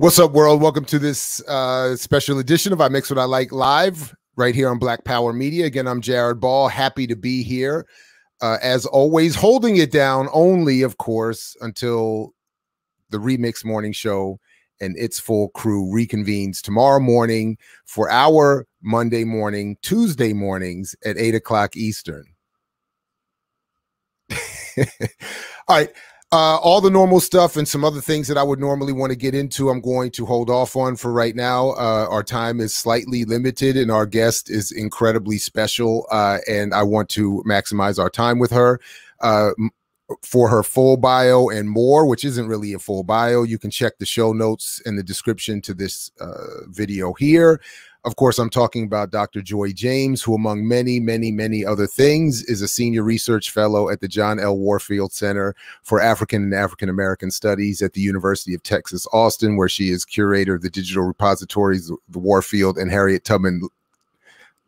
What's up, world? Welcome to this uh, special edition of I Mix What I Like live right here on Black Power Media. Again, I'm Jared Ball. Happy to be here. Uh, as always, holding it down only, of course, until the Remix Morning Show and its full crew reconvenes tomorrow morning for our Monday morning, Tuesday mornings at 8 o'clock Eastern. all right. Uh, all the normal stuff and some other things that I would normally want to get into, I'm going to hold off on for right now. Uh, our time is slightly limited, and our guest is incredibly special, uh, and I want to maximize our time with her. Uh, for her full bio and more, which isn't really a full bio, you can check the show notes in the description to this uh, video here. Of course, I'm talking about Dr. Joy James, who, among many, many, many other things, is a senior research fellow at the John L. Warfield Center for African and African American Studies at the University of Texas, Austin, where she is curator of the digital repositories, the Warfield and Harriet Tubman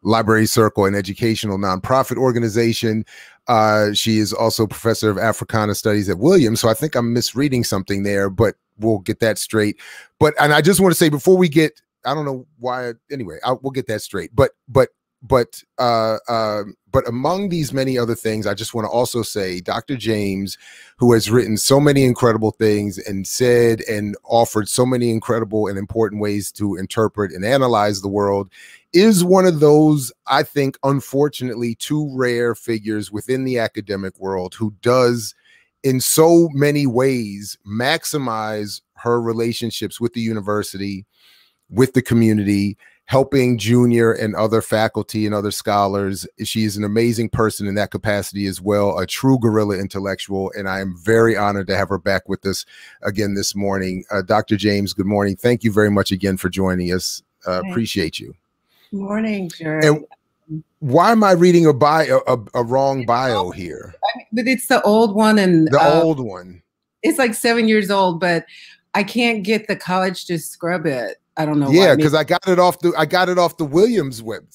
Library Circle, an educational nonprofit organization. Uh, she is also professor of Africana Studies at Williams. So I think I'm misreading something there, but we'll get that straight. But and I just want to say before we get, I don't know why. Anyway, I, we'll get that straight. But but but uh, uh, but among these many other things, I just want to also say Dr. James, who has written so many incredible things and said and offered so many incredible and important ways to interpret and analyze the world, is one of those, I think, unfortunately, too rare figures within the academic world who does, in so many ways, maximize her relationships with the university, with the community, helping junior and other faculty and other scholars. She is an amazing person in that capacity as well, a true guerrilla intellectual. And I am very honored to have her back with us again this morning. Uh, Dr. James, good morning. Thank you very much again for joining us. Uh, appreciate you. Good morning, Jared. And why am I reading a bio, a, a wrong bio here? but it's the old one, and The uh, old one. it's like seven years old. But I can't get the college to scrub it. I don't know. Yeah, because I got it off the I got it off the Williams web.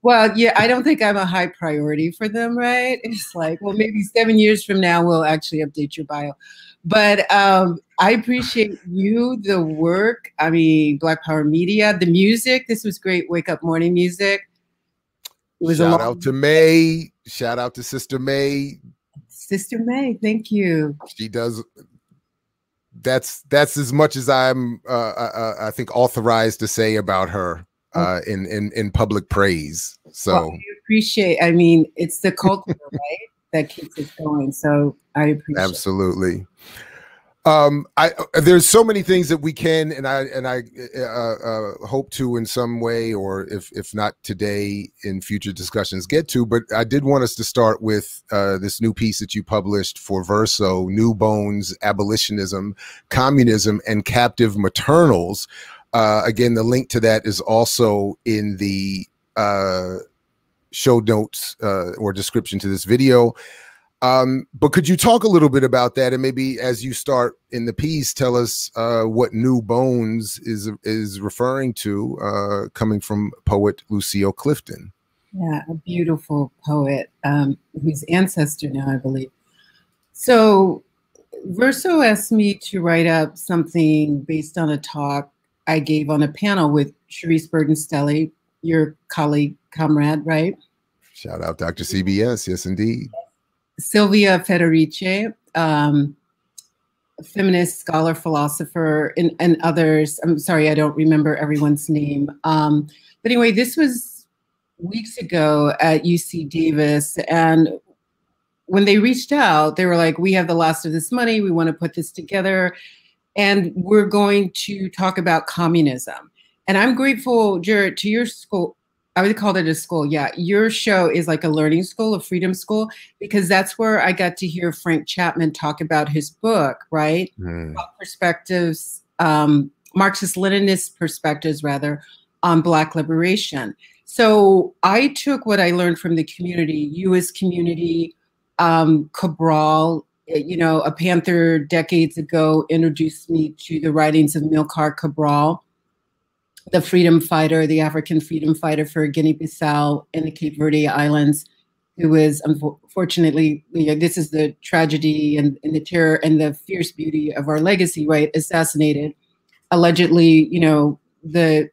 well, yeah, I don't think I'm a high priority for them. Right? It's like, well, maybe seven years from now we'll actually update your bio. But um, I appreciate you, the work. I mean, Black Power Media, the music. This was great. Wake up morning music. It was a Shout out to May. Shout out to Sister May. Sister May. Thank you. She does. That's that's as much as I'm. Uh, uh, I think authorized to say about her uh, in in in public praise. So. Well, I appreciate. I mean, it's the culture, right, that keeps it going. So I appreciate. absolutely um i uh, there's so many things that we can and i and i uh, uh hope to in some way or if if not today in future discussions get to but i did want us to start with uh this new piece that you published for verso new bones abolitionism communism and captive maternals. Uh again the link to that is also in the uh show notes uh or description to this video um, but could you talk a little bit about that, and maybe as you start in the piece, tell us uh, what "New Bones" is is referring to, uh, coming from poet Lucille Clifton. Yeah, a beautiful poet um, whose ancestor now, I believe. So Verso asked me to write up something based on a talk I gave on a panel with Charisse Burden-Stelly, your colleague, comrade, right? Shout out Dr. CBS, yes indeed. Silvia Federici, um, feminist scholar, philosopher, and, and others. I'm sorry, I don't remember everyone's name. Um, but anyway, this was weeks ago at UC Davis. And when they reached out, they were like, We have the last of this money. We want to put this together. And we're going to talk about communism. And I'm grateful, Jared, to your school, I would call it a school. Yeah. Your show is like a learning school, a freedom school, because that's where I got to hear Frank Chapman talk about his book, right? Mm. Perspectives, um, Marxist Leninist perspectives, rather, on Black liberation. So I took what I learned from the community, U.S. community, um, Cabral, eh, you know, a Panther decades ago introduced me to the writings of Amilcar Cabral the freedom fighter, the African freedom fighter for Guinea-Bissau and the Cape Verde Islands, who was unfortunately, you know, this is the tragedy and, and the terror and the fierce beauty of our legacy, right? Assassinated. Allegedly, you know, the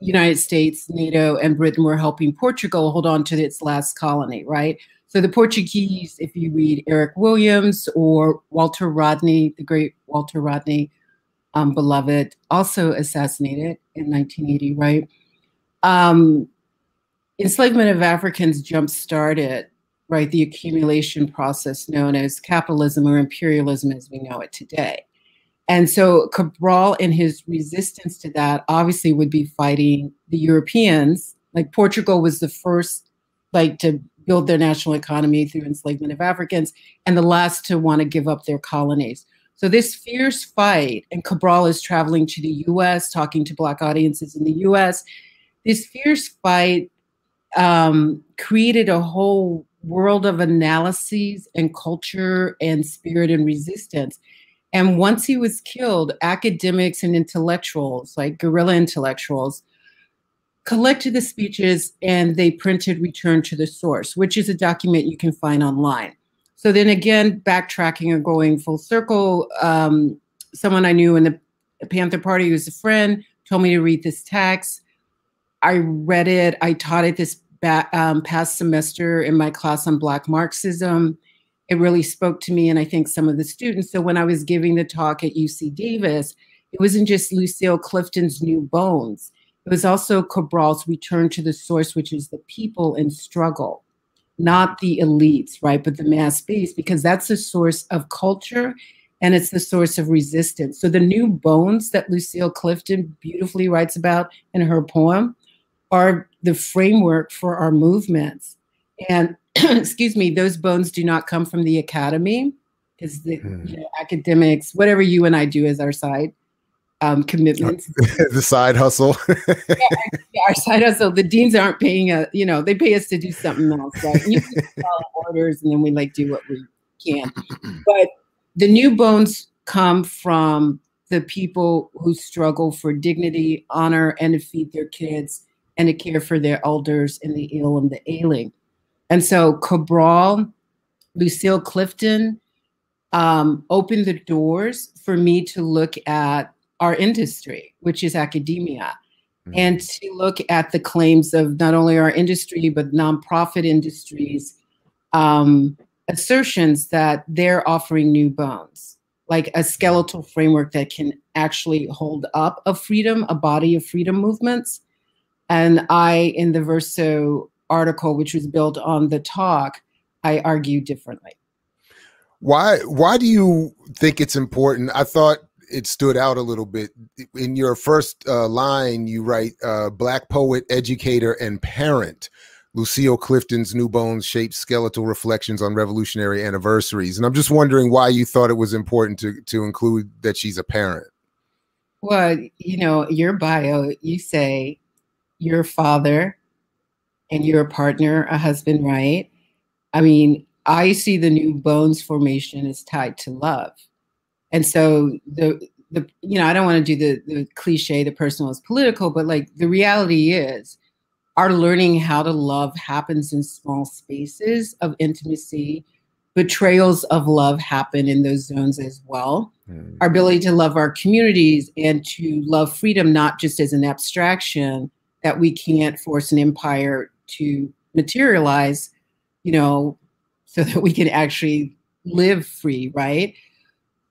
United States, NATO, and Britain were helping Portugal hold on to its last colony, right? So the Portuguese, if you read Eric Williams or Walter Rodney, the great Walter Rodney, um, beloved, also assassinated in 1980, right? Um, enslavement of Africans jump started, right, the accumulation process known as capitalism or imperialism as we know it today. And so Cabral and his resistance to that obviously would be fighting the Europeans. Like Portugal was the first like to build their national economy through enslavement of Africans and the last to want to give up their colonies. So this fierce fight, and Cabral is traveling to the U.S., talking to Black audiences in the U.S. This fierce fight um, created a whole world of analyses and culture and spirit and resistance. And once he was killed, academics and intellectuals, like guerrilla intellectuals, collected the speeches and they printed Return to the Source, which is a document you can find online. So then again, backtracking or going full circle, um, someone I knew in the Panther Party who's a friend told me to read this text. I read it. I taught it this um, past semester in my class on Black Marxism. It really spoke to me, and I think some of the students. So when I was giving the talk at UC Davis, it wasn't just Lucille Clifton's New Bones. It was also Cabral's Return to the Source, which is the people in struggle not the elites, right, but the mass base, because that's the source of culture and it's the source of resistance. So the new bones that Lucille Clifton beautifully writes about in her poem are the framework for our movements. And excuse me, those bones do not come from the academy, because the hmm. you know, academics, whatever you and I do as our side, um, commitments. the side hustle. yeah, our side hustle. The deans aren't paying us, you know, they pay us to do something else, right? You follow orders and then we like do what we can. But the new bones come from the people who struggle for dignity, honor, and to feed their kids and to care for their elders and the ill and the ailing. And so Cabral, Lucille Clifton, um, opened the doors for me to look at our industry, which is academia, mm-hmm. and to look at the claims of not only our industry, but nonprofit industries, um, assertions that they're offering new bones, like a skeletal framework that can actually hold up a freedom, a body of freedom movements. And I, in the Verso article, which was built on the talk, I argue differently. Why why do you think it's important? I thought it stood out a little bit. In your first uh, line, you write uh, Black poet, educator, and parent. Lucille Clifton's New Bones shaped skeletal reflections on revolutionary anniversaries. And I'm just wondering why you thought it was important to, to include that she's a parent. Well, you know, your bio, you say your father and your partner, a husband, right? I mean, I see the New Bones formation is tied to love and so the the you know, I don't want to do the the cliche, the personal is political, but like the reality is our learning how to love happens in small spaces of intimacy. Betrayals of love happen in those zones as well. Mm. Our ability to love our communities and to love freedom, not just as an abstraction that we can't force an empire to materialize, you know, so that we can actually live free, right?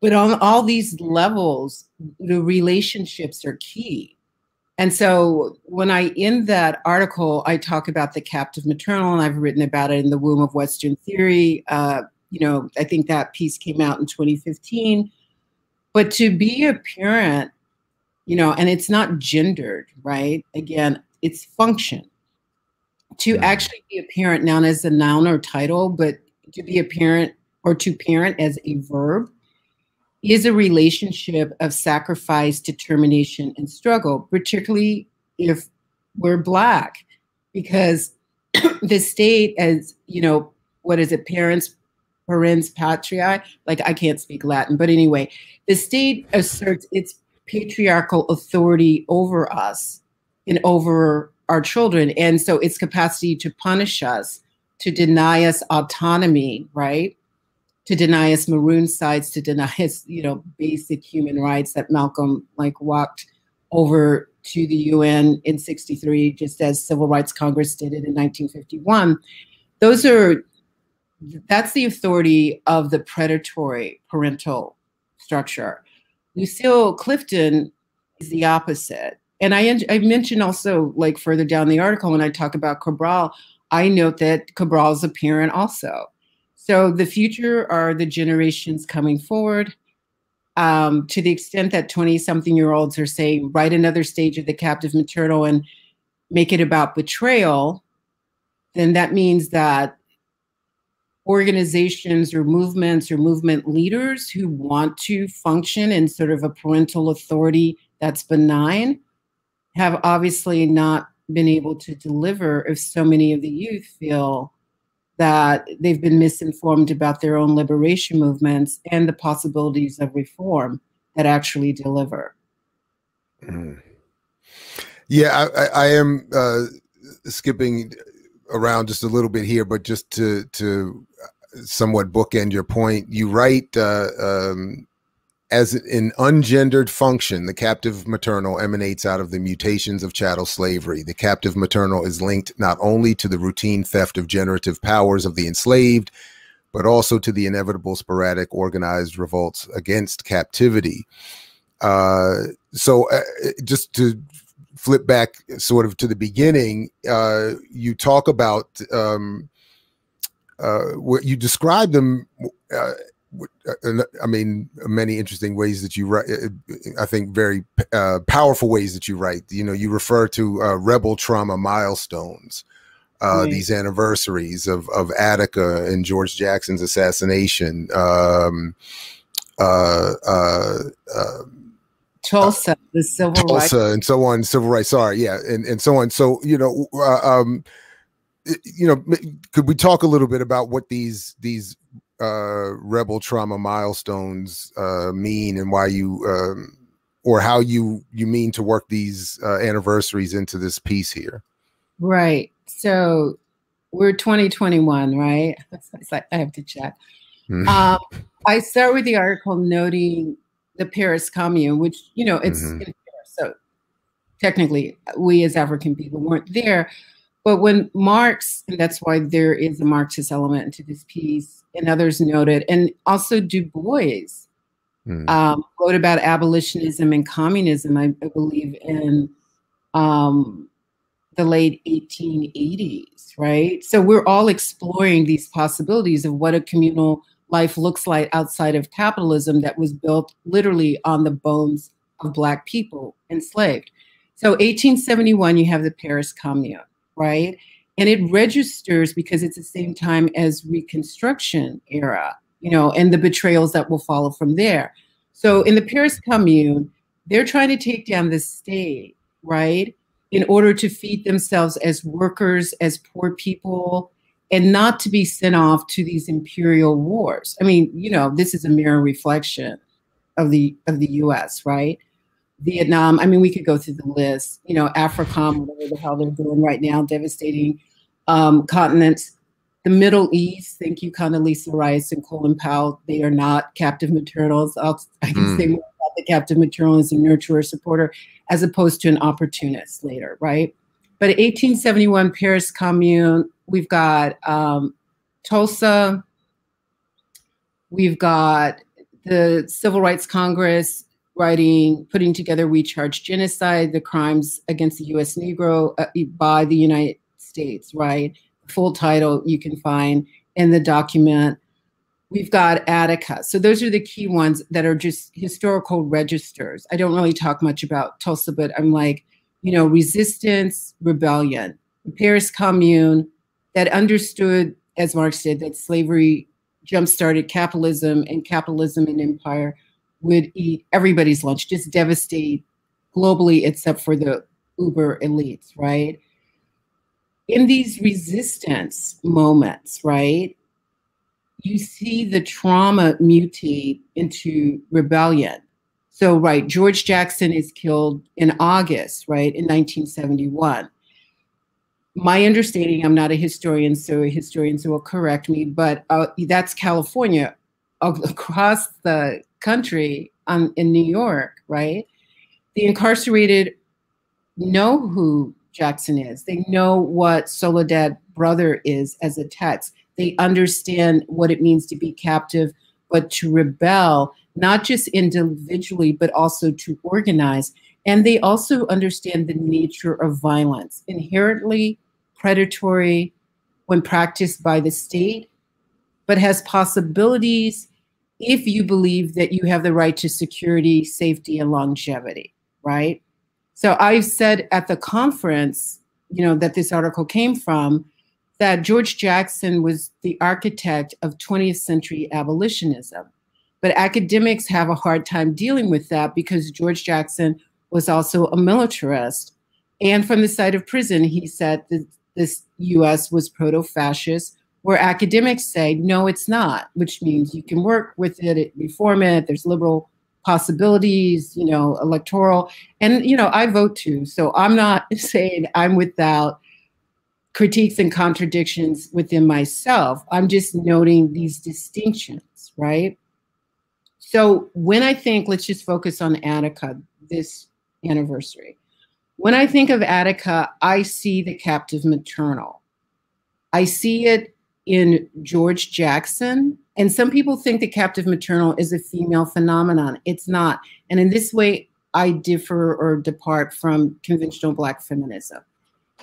But on all these levels, the relationships are key. And so when I in that article, I talk about the captive maternal, and I've written about it in the womb of Western theory. Uh, you know, I think that piece came out in 2015. But to be a parent, you know, and it's not gendered, right? Again, it's function. to mm. actually be a parent, not as a noun or title, but to be a parent or to parent as a verb, is a relationship of sacrifice, determination, and struggle, particularly if we're Black, because the state, as you know, what is it, parents, parens patriae? Like, I can't speak Latin, but anyway, the state asserts its patriarchal authority over us and over our children. And so its capacity to punish us, to deny us autonomy, right? To deny us maroon sides, to deny us, you know, basic human rights that Malcolm like walked over to the UN in 63, just as Civil Rights Congress did it in 1951. Those are that's the authority of the predatory parental structure. Lucille Clifton is the opposite. And I, I mentioned also, like further down the article, when I talk about Cabral, I note that Cabral's a parent also. So the future are the generations coming forward. Um, to the extent that 20 something year olds are saying, write another stage of the captive maternal and make it about betrayal, then that means that organizations or movements or movement leaders who want to function in sort of a parental authority that's benign have obviously not been able to deliver if so many of the youth feel that they've been misinformed about their own liberation movements and the possibilities of reform that actually deliver. Mm. Yeah, I, I am uh, skipping around just a little bit here, but just to to somewhat bookend your point, you write uh, um, as an ungendered function, the captive maternal emanates out of the mutations of chattel slavery. The captive maternal is linked not only to the routine theft of generative powers of the enslaved, but also to the inevitable sporadic organized revolts against captivity. Uh, so, uh, just to flip back sort of to the beginning, uh, you talk about um, uh, what you describe them uh, I mean, many interesting ways that you write. Uh, I think very uh, powerful ways that you write. You know, you refer to uh, rebel trauma milestones, uh, right. these anniversaries of of Attica and George Jackson's assassination. Um, uh, Tulsa, the civil Tulsa, rights, and so on, civil rights. Sorry, yeah, and and so on. So you know, um, you know, could we talk a little bit about what these these uh, rebel trauma milestones uh, mean and why you um, or how you you mean to work these uh, anniversaries into this piece here. Right. So we're 2021 right? Like i have to check. Mm-hmm. um, i start with the article noting the paris commune which you know it's mm-hmm. paris, so technically we as african people weren't there. But when marx and that's why there is a marxist element to this piece and others noted, and also Du Bois mm. um, wrote about abolitionism and communism, I, I believe, in um, the late 1880s, right? So we're all exploring these possibilities of what a communal life looks like outside of capitalism that was built literally on the bones of Black people enslaved. So 1871, you have the Paris Commune, right? And it registers because it's the same time as reconstruction era you know and the betrayals that will follow from there so in the paris commune they're trying to take down the state right in order to feed themselves as workers as poor people and not to be sent off to these imperial wars i mean you know this is a mirror reflection of the of the us right Vietnam. I mean, we could go through the list. You know, AFRICOM, whatever the hell they're doing right now, devastating um, continents. The Middle East, thank you, Condoleezza Rice and Colin Powell. They are not captive maternals. I'll, I can mm. say more about the captive maternal as a nurturer, supporter, as opposed to an opportunist later, right? But 1871 Paris Commune, we've got um, Tulsa, we've got the Civil Rights Congress writing, putting together We Charge Genocide, the crimes against the US Negro uh, by the United States, right? Full title you can find in the document. We've got Attica. So those are the key ones that are just historical registers. I don't really talk much about Tulsa, but I'm like, you know, resistance, rebellion, the Paris Commune, that understood, as Marx did, that slavery jump-started capitalism and capitalism and empire would eat everybody's lunch, just devastate globally except for the uber elites, right? In these resistance moments, right, you see the trauma mutate into rebellion. So, right, George Jackson is killed in August, right, in 1971. My understanding, I'm not a historian, so historians will correct me, but uh, that's California. Across the country, um, in New York, right, the incarcerated know who Jackson is. They know what Soledad brother is as a text. They understand what it means to be captive, but to rebel, not just individually, but also to organize. And they also understand the nature of violence, inherently predatory when practiced by the state, but has possibilities if you believe that you have the right to security, safety, and longevity, right? So I said at the conference, you know, that this article came from, that George Jackson was the architect of 20th century abolitionism. But academics have a hard time dealing with that because George Jackson was also a militarist. And from the side of prison, he said that this US was proto fascist, where academics say, no, it's not, which means you can work with it, reform it, there's liberal possibilities, you know, electoral. And, you know, I vote too. So I'm not saying I'm without critiques and contradictions within myself. I'm just noting these distinctions, right? So when I think, let's just focus on Attica this anniversary. When I think of Attica, I see the captive maternal. I see it in George Jackson. And some people think that captive maternal is a female phenomenon. It's not. And in this way, I differ or depart from conventional Black feminism.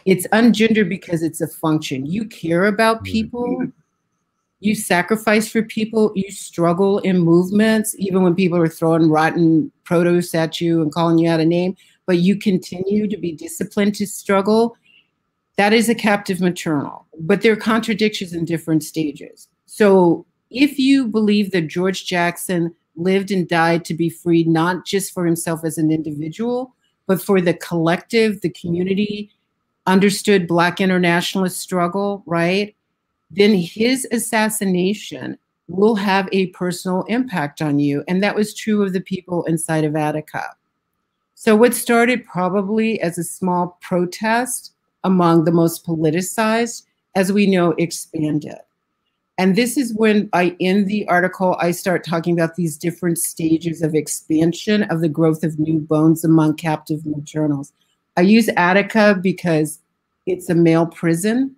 It's ungendered because it's a function. You care about mm-hmm. people, you sacrifice for people, you struggle in movements, even when people are throwing rotten produce at you and calling you out a name, but you continue to be disciplined to struggle that is a captive maternal, but there are contradictions in different stages. So if you believe that George Jackson lived and died to be freed, not just for himself as an individual, but for the collective, the community, understood Black internationalist struggle, right? Then his assassination will have a personal impact on you. And that was true of the people inside of Attica. So, what started probably as a small protest among the most politicized, as we know, expanded. And this is when I, in the article, I start talking about these different stages of expansion of the growth of new bones among captive maternals. I use Attica because it's a male prison,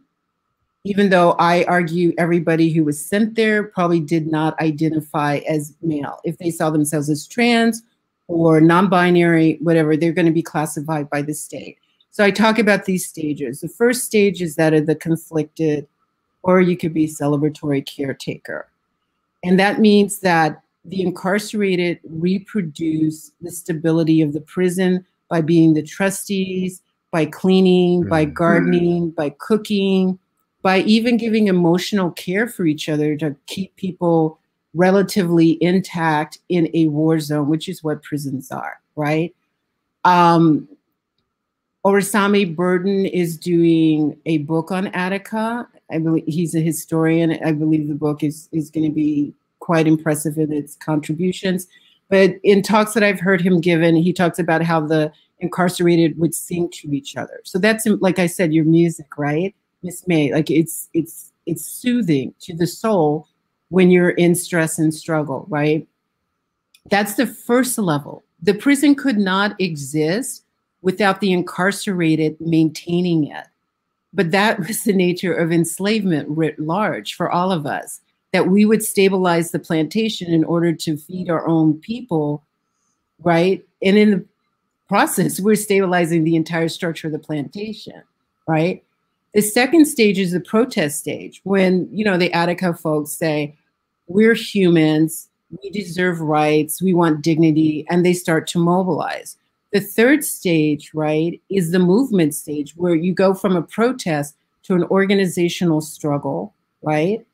even though I argue everybody who was sent there probably did not identify as male. If they saw themselves as trans or non binary, whatever, they're going to be classified by the state. So I talk about these stages. The first stage is that of the conflicted, or you could be celebratory caretaker. And that means that the incarcerated reproduce the stability of the prison by being the trustees, by cleaning, by mm-hmm. gardening, by cooking, by even giving emotional care for each other to keep people relatively intact in a war zone, which is what prisons are, right? Um, Orisanmi Burton is doing a book on Attica. I believe he's a historian. I believe the book is is going to be quite impressive in its contributions. But in talks that I've heard him given, he talks about how the incarcerated would sing to each other. So that's like I said, your music, right, Miss May? Like it's it's it's soothing to the soul when you're in stress and struggle, right? That's the first level. The prison could not exist without the incarcerated maintaining it. But that was the nature of enslavement writ large for all of us, that we would stabilize the plantation in order to feed our own people, right? And in the process, we're stabilizing the entire structure of the plantation, right? The second stage is the protest stage when, you know, the Attica folks say, we're humans, we deserve rights, we want dignity, and they start to mobilize. The third stage, right, is the movement stage where you go from a protest to an organizational struggle, right?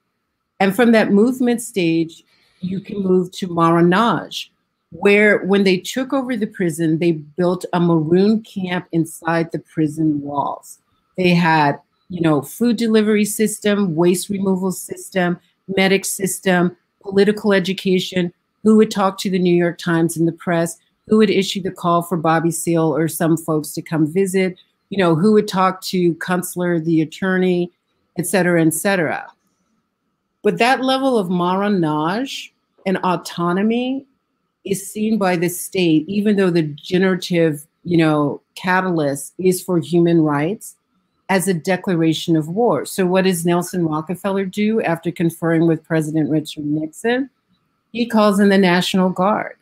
And from that movement stage, you can move to marronage, where when they took over the prison, they built a maroon camp inside the prison walls. They had, you know, food delivery system, waste removal system, medic system, political education, who would talk to the New York Times and the press, who would issue the call for Bobby Seale or some folks to come visit, you know, who would talk to Kunstler, the attorney, et cetera, et cetera. But that level of marronage and autonomy is seen by the state, even though the generative, you know, catalyst is for human rights, as a declaration of war. So what does Nelson Rockefeller do after conferring with President Richard Nixon? He calls in the National Guard.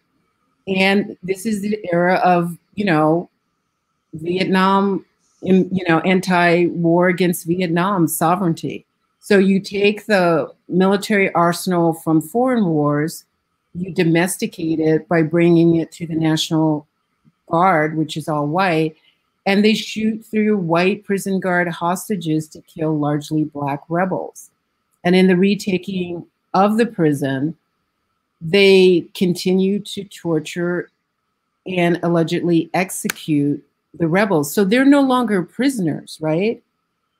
And this is the era of, you know, Vietnam, in, you know, anti-war against Vietnam sovereignty. So you take the military arsenal from foreign wars, you domesticate it by bringing it to the National Guard, which is all white, and they shoot through white prison guard hostages to kill largely black rebels. And in the retaking of the prison, they continue to torture and allegedly execute the rebels. So they're no longer prisoners, right?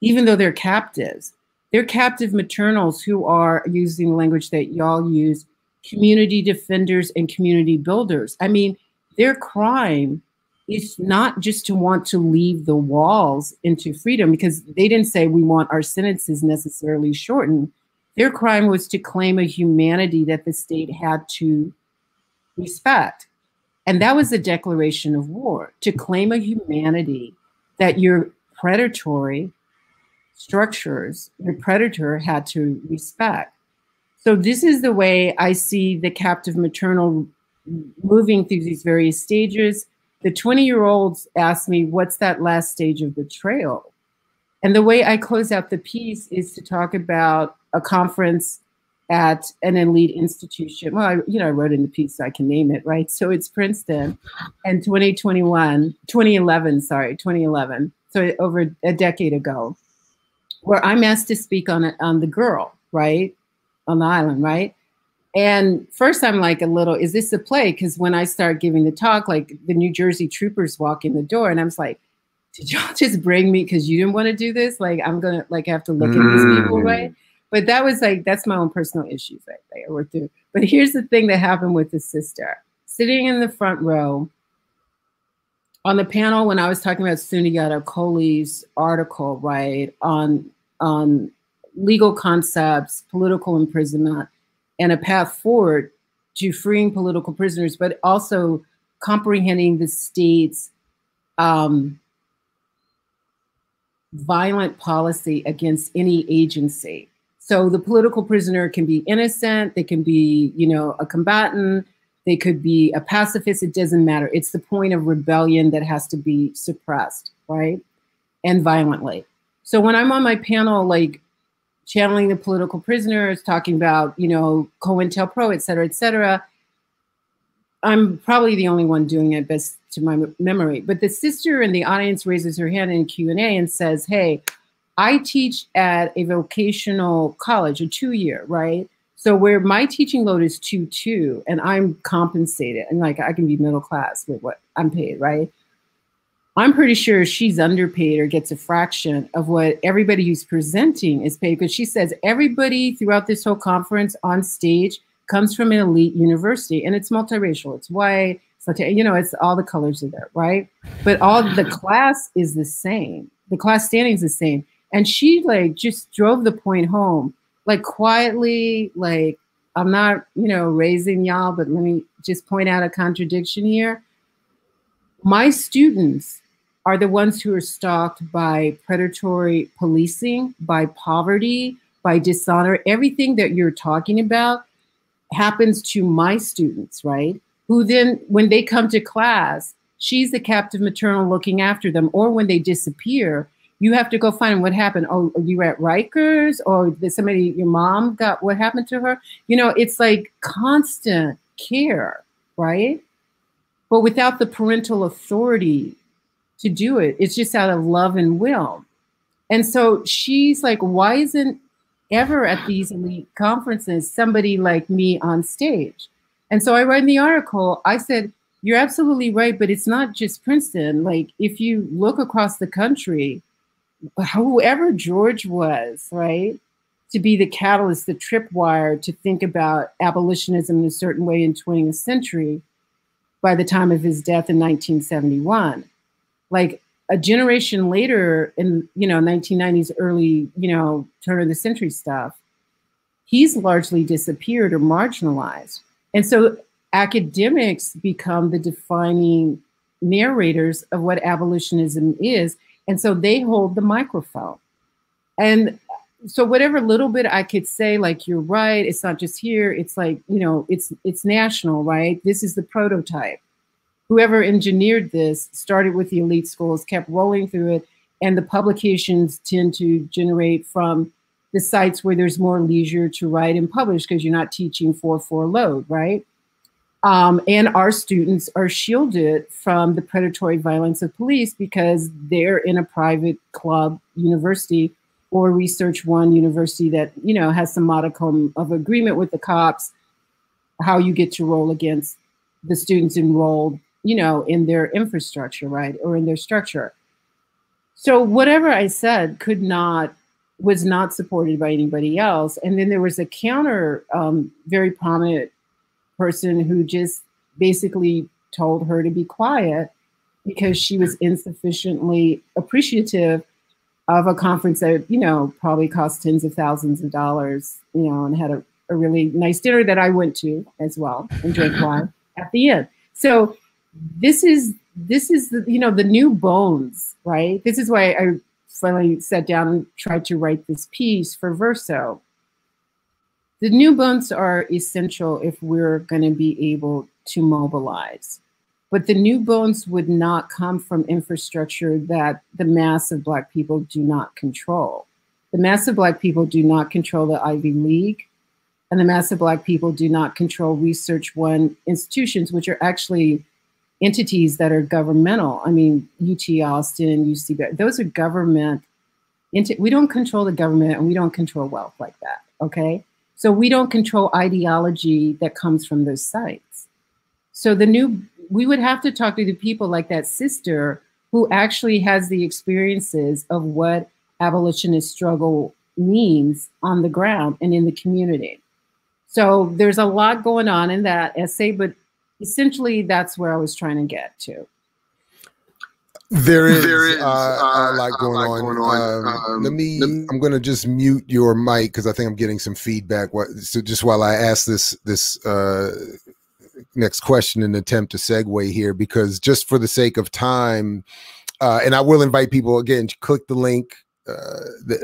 Even though they're captives. They're captive maternals who are using the language that y'all use, community defenders and community builders. I mean, their crime is not just to want to leave the walls into freedom because they didn't say we want our sentences necessarily shortened. Their crime was to claim a humanity that the state had to respect. And that was a declaration of war to claim a humanity that your predatory structures your predator had to respect. So this is the way I see the captive maternal moving through these various stages. The 20 year olds ask me, what's that last stage of betrayal? And the way I close out the piece is to talk about a conference at an elite institution. Well, I, you know, I wrote in the piece, so I can name it, right? So it's Princeton and 2021, 2011, sorry, 2011. So over a decade ago where I'm asked to speak on it on the girl, right, on the island, right. And first, I'm like a little, is this a play? Because when I start giving the talk, like the New Jersey troopers walk in the door, and I'm like, did y'all just bring me because you didn't want to do this? Like, I'm gonna like have to look mm. at these people, right? But that was like that's my own personal issues right I worked through. But here's the thing that happened with the sister sitting in the front row on the panel when I was talking about Sundiata Acoli's article, right, on um, legal concepts, political imprisonment, and a path forward to freeing political prisoners, but also comprehending the state's um, violent policy against any agency. So the political prisoner can be innocent, they can be, you know, a combatant, they could be a pacifist, it doesn't matter. It's the point of rebellion that has to be suppressed, right? And violently. So when I'm on my panel, like channeling the political prisoners, talking about, you know, COINTELPRO, et cetera, et cetera, I'm probably the only one doing it best to my memory. But the sister in the audience raises her hand in Q&A and says, hey, I teach at a vocational college, a two-year, right? So where my teaching load is two two, and I'm compensated, and like I can be middle class with what I'm paid, right? I'm pretty sure she's underpaid or gets a fraction of what everybody who's presenting is paid because she says everybody throughout this whole conference on stage comes from an elite university and it's multiracial. It's white, it's you know, it's all the colors are there, right? But all the class is the same. The class standing is the same. And she like just drove the point home, like quietly, like I'm not, you know, raising y'all, but let me just point out a contradiction here. My students are the ones who are stalked by predatory policing, by poverty, by dishonor. Everything that you're talking about happens to my students, right? Who then, when they come to class, she's the captive maternal looking after them. Or when they disappear, you have to go find what happened. Oh, you at Rikers? Or did somebody, your mom got what happened to her? You know, it's like constant care, right? but without the parental authority to do it. It's just out of love and will. And so she's like, why isn't ever at these elite conferences somebody like me on stage? And so I write in the article, I said, you're absolutely right, but it's not just Princeton. Like if you look across the country, whoever George was, right, to be the catalyst, the tripwire to think about abolitionism in a certain way in 20th century by the time of his death in 1971. Like a generation later in, you know, 1990s, early, you know, turn of the century stuff, he's largely disappeared or marginalized. And so academics become the defining narrators of what abolitionism is. And so they hold the microphone. And so whatever little bit I could say, like you're right, it's not just here, it's like, you know, it's it's national, right? This is the prototype. Whoever engineered this started with the elite schools, kept rolling through it, and the publications tend to generate from the sites where there's more leisure to write and publish because you're not teaching 4-4 load, right? Um, and our students are shielded from the predatory violence of police because they're in a private club university or research one university that you know has some modicum of agreement with the cops how you get to roll against the students enrolled you know in their infrastructure right or in their structure so whatever i said could not was not supported by anybody else. And then there was a counter um, very prominent person who just basically told her to be quiet because she was insufficiently appreciative of a conference that you know probably cost tens of thousands of dollars you know and had a, a really nice dinner that i went to as well and drank wine at the end. So this is this is the you know the new bones right? This is why i finally sat down and tried to write this piece for verso the new bones are essential if we're going to be able to mobilize but the new bones would not come from infrastructure that the mass of Black people do not control. The mass of Black people do not control the Ivy League, and the mass of Black people do not control Research One institutions, which are actually entities that are governmental. I mean, UT Austin, UC, those are government. We don't control the government and we don't control wealth like that, okay? So we don't control ideology that comes from those sites. So the new we would have to talk to the people like that sister who actually has the experiences of what abolitionist struggle means on the ground and in the community. So there's a lot going on in that essay, but essentially that's where I was trying to get to. There is, there is uh, uh, a lot going, a lot on. going on. Um, um, let me. I'm going to just mute your mic because I think I'm getting some feedback. What, so just while I ask this this uh, next question and attempt to segue here because just for the sake of time, uh, and I will invite people again, to click the link uh,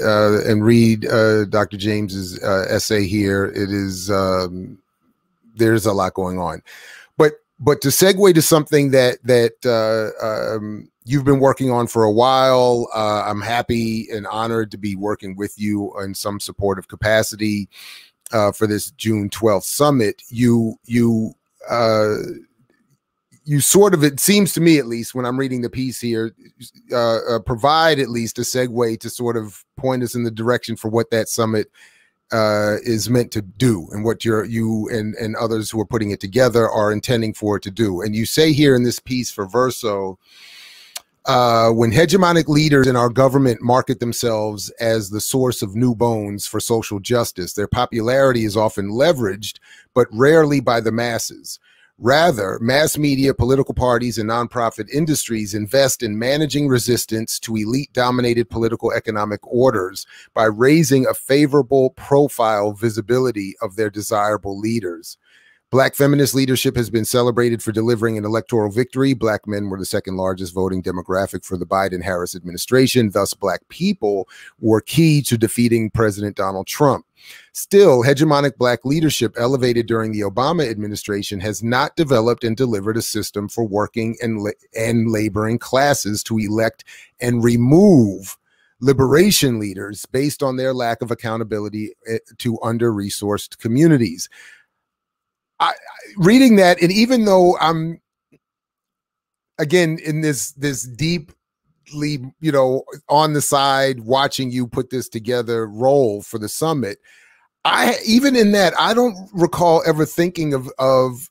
uh, and read uh, Dr. James's uh, essay here. It is um, there's a lot going on, but to segue to something that that uh, um, you've been working on for a while, I'm happy and honored to be working with you in some supportive capacity. Uh, for this June 12th summit, you you uh, you sort of it seems to me at least when i'm reading the piece here uh, uh, provide at least a segue to sort of point us in the direction for what that summit uh, is meant to do and what you're you and and others who are putting it together are intending for it to do and you say here in this piece for verso uh, when hegemonic leaders in our government market themselves as the source of new bones for social justice, their popularity is often leveraged, but rarely by the masses. Rather, mass media, political parties, and nonprofit industries invest in managing resistance to elite dominated political economic orders by raising a favorable profile visibility of their desirable leaders. Black feminist leadership has been celebrated for delivering an electoral victory. Black men were the second largest voting demographic for the Biden Harris administration. Thus, Black people were key to defeating President Donald Trump. Still, hegemonic Black leadership elevated during the Obama administration has not developed and delivered a system for working and, la and laboring classes to elect and remove liberation leaders based on their lack of accountability eh, to under resourced communities. I, reading that, and even though I'm again in this this deeply you know on the side watching you put this together role for the summit i even in that i don't recall ever thinking of of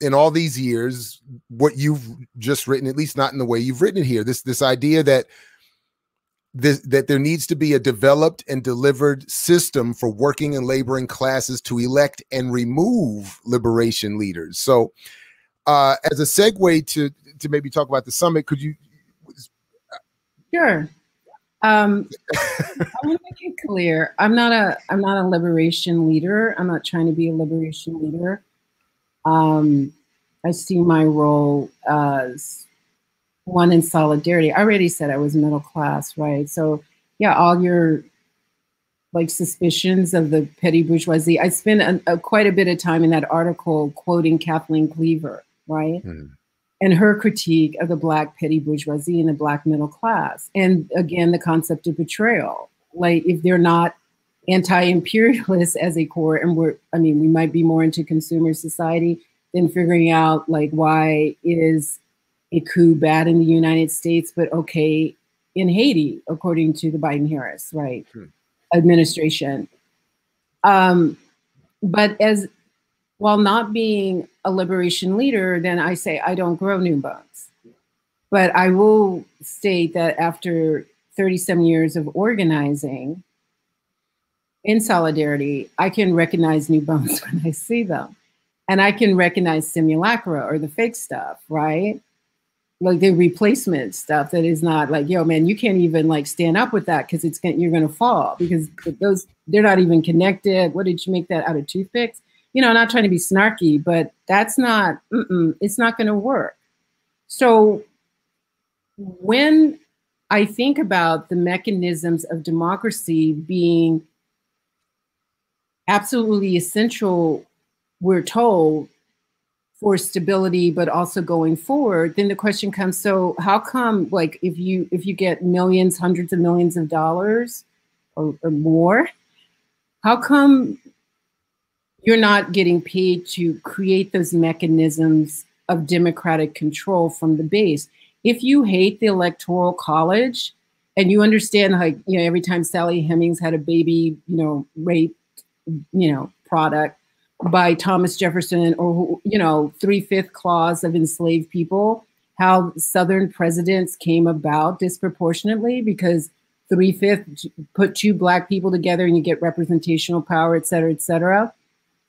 in all these years what you've just written at least not in the way you've written it here this this idea that this, that there needs to be a developed and delivered system for working and laboring classes to elect and remove liberation leaders so uh, as a segue to to maybe talk about the summit, could you? Sure. Um, I want to make it clear. I'm not a I'm not a liberation leader. I'm not trying to be a liberation leader. Um, I see my role as one in solidarity. I already said I was middle class, right? So yeah, all your like suspicions of the petty bourgeoisie. I spent a, a, quite a bit of time in that article quoting Kathleen Cleaver right? Mm. And her critique of the Black petty bourgeoisie and the Black middle class. And again, the concept of betrayal. Like, if they're not anti imperialist as a core, and we're, I mean, we might be more into consumer society, than figuring out, like, why is a coup bad in the United States, but okay in Haiti, according to the Biden Harris, right? Hmm. Administration. Um, but as while not being a liberation leader, then I say I don't grow new bones. But I will state that after 37 years of organizing in solidarity, I can recognize new bones when I see them. And I can recognize simulacra or the fake stuff, right? Like the replacement stuff that is not like, yo, man, you can't even like stand up with that because it's gonna, you're gonna fall because those they're not even connected. What did you make that out of toothpicks? You know, not trying to be snarky, but that's not, it's not going to work. So when I think about the mechanisms of democracy being absolutely essential, we're told, for stability, but also going forward, then the question comes, so how come like if you if you get millions, hundreds of millions of dollars or, or more, how come you're not getting paid to create those mechanisms of democratic control from the base. If you hate the electoral college and you understand like, you know, every time Sally Hemings had a baby, you know, rape, you know, product by Thomas Jefferson or, you know, three-fifth clause of enslaved people, how Southern presidents came about disproportionately because three-fifth put two black people together and you get representational power, et cetera, et cetera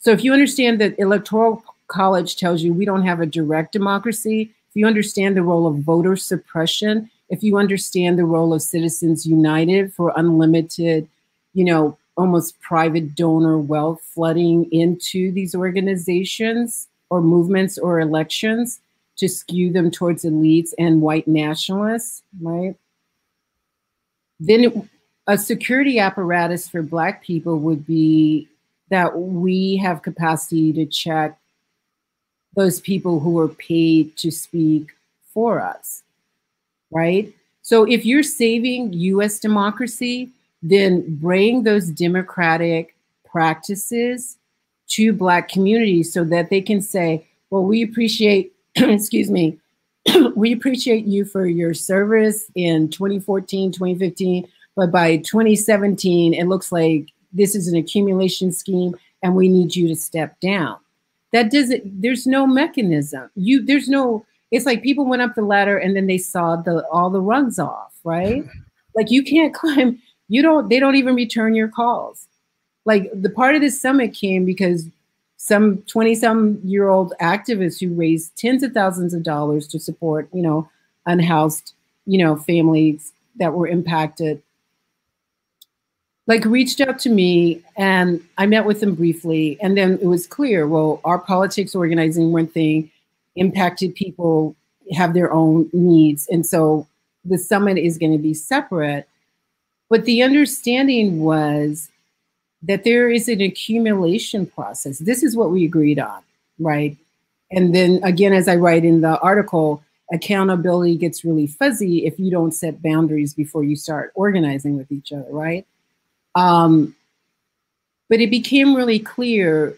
so if you understand that electoral college tells you we don't have a direct democracy, if you understand the role of voter suppression, if you understand the role of Citizens United for unlimited, you know, almost private donor wealth flooding into these organizations or movements or elections to skew them towards elites and white nationalists, right? Then it, a security apparatus for Black people would be that we have capacity to check those people who are paid to speak for us, right? So if you're saving US democracy, then bring those democratic practices to Black communities so that they can say, well, we appreciate, excuse me, we appreciate you for your service in 2014, 2015, but by 2017, it looks like this is an accumulation scheme and we need you to step down. That doesn't, there's no mechanism. You, there's no, it's like people went up the ladder and then they saw the all the rungs off, right? Mm-hmm. Like you can't climb, you don't, they don't even return your calls. Like the part of this summit came because some 20 some year old activists who raised tens of thousands of dollars to support, you know, unhoused, you know, families that were impacted like reached out to me and I met with them briefly. And then it was clear, well, our politics organizing one thing, impacted people have their own needs. And so the summit is going to be separate. But the understanding was that there is an accumulation process. This is what we agreed on, right? And then again, as I write in the article, accountability gets really fuzzy if you don't set boundaries before you start organizing with each other, right? Um, but it became really clear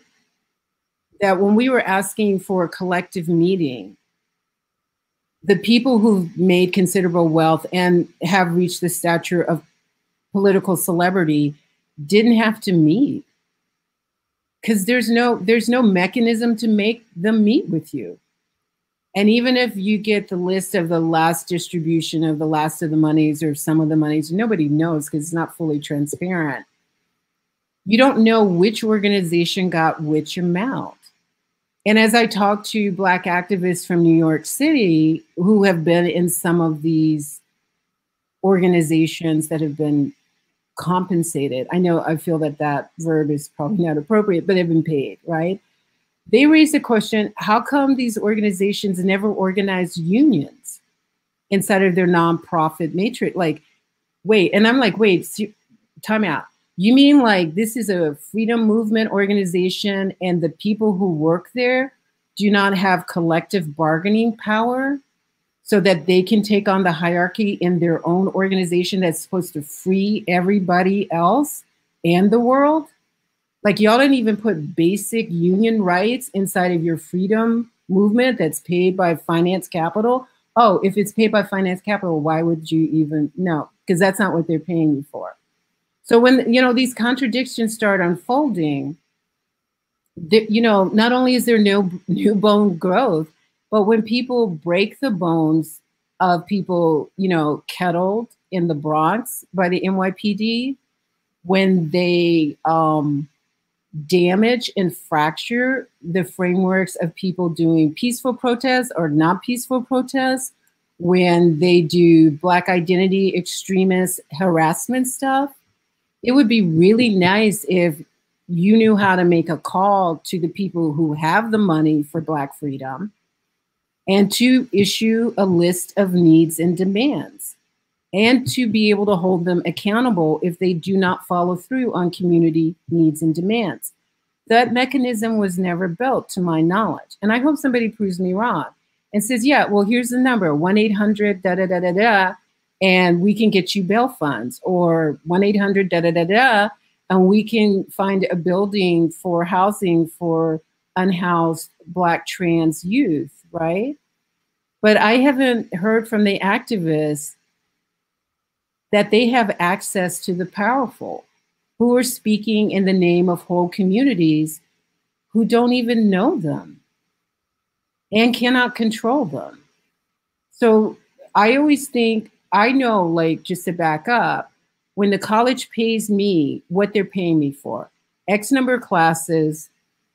that when we were asking for a collective meeting, the people who've made considerable wealth and have reached the stature of political celebrity didn't have to meet. Because there's no there's no mechanism to make them meet with you and even if you get the list of the last distribution of the last of the monies or some of the monies nobody knows because it's not fully transparent you don't know which organization got which amount and as I talk to Black activists from New York City who have been in some of these organizations that have been compensated, I know I feel that that verb is probably not appropriate, but they've been paid, right? They raise the question how come these organizations never organized unions inside of their nonprofit matrix? Like, wait, and I'm like, wait, time out you mean like this is a freedom movement organization and the people who work there do not have collective bargaining power so that they can take on the hierarchy in their own organization that's supposed to free everybody else and the world? Like y'all didn't even put basic union rights inside of your freedom movement that's paid by finance capital. Oh, if it's paid by finance capital, why would you even no? Because that's not what they're paying you for. So when you know these contradictions start unfolding, you know, not only is there no new bone growth, but when people break the bones of people, you know, kettled in the Bronx by the NYPD, when they um, damage and fracture the frameworks of people doing peaceful protests or not peaceful protests, when they do Black identity extremist harassment stuff, it would be really nice if you knew how to make a call to the people who have the money for Black freedom and to issue a list of needs and demands and to be able to hold them accountable if they do not follow through on community needs and demands. That mechanism was never built to my knowledge. And I hope somebody proves me wrong and says, yeah, well, here's the number 1 800 da da da da da and we can get you bail funds or 1-800 da da da da and we can find a building for housing for unhoused black trans youth right but i haven't heard from the activists that they have access to the powerful who are speaking in the name of whole communities who don't even know them and cannot control them so i always think I know, like, just to back up, when the college pays me what they're paying me for, X number of classes,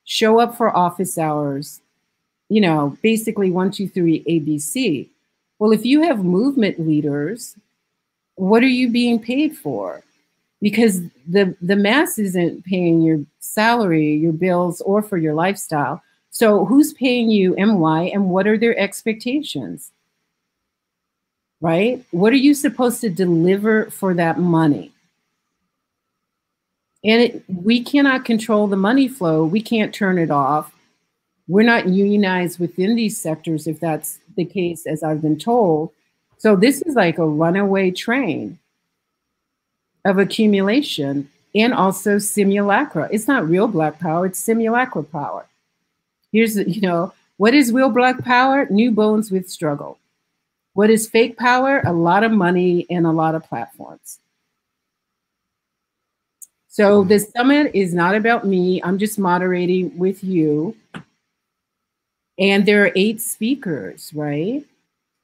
show up for office hours, you know, basically one, two, three, ABC. Well, if you have movement leaders, what are you being paid for? Because the the mass isn't paying your salary, your bills, or for your lifestyle. So who's paying you and why, and what are their expectations? right? What are you supposed to deliver for that money? And it, we cannot control the money flow. We can't turn it off. We're not unionized within these sectors, if that's the case, as I've been told. So this is like a runaway train of accumulation and also simulacra. It's not real black power, it's simulacra power. Here's, you know, what is real black power? New bones with struggle. What is fake power? A lot of money and a lot of platforms. So the summit is not about me. I'm just moderating with you. And there are eight speakers, right?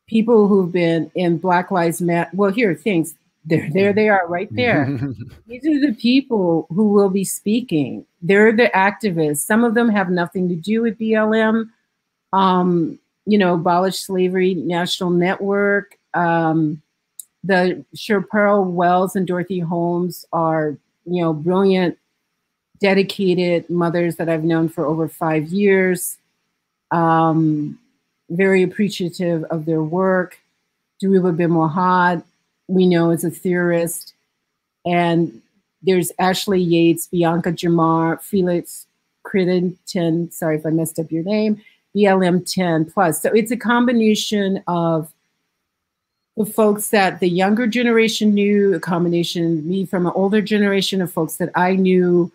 People who've been in Black Lives Matter. Well, here, are things. There, there they are right there. These are the people who will be speaking. They're the activists. Some of them have nothing to do with BLM. Um, you know, Abolish Slavery National Network. Um, the Sherpero Wells and Dorothy Holmes are, you know, brilliant, dedicated mothers that I've known for over five years. Um, very appreciative of their work. Dhoruba bin Wahad, we know is a theorist. And there's Ashley Yates, Bianca Jamar, Felix Crittenden, sorry if I messed up your name, BLM 10 plus. So it's a combination of the folks that the younger generation knew, a combination me from an older generation of folks that I knew,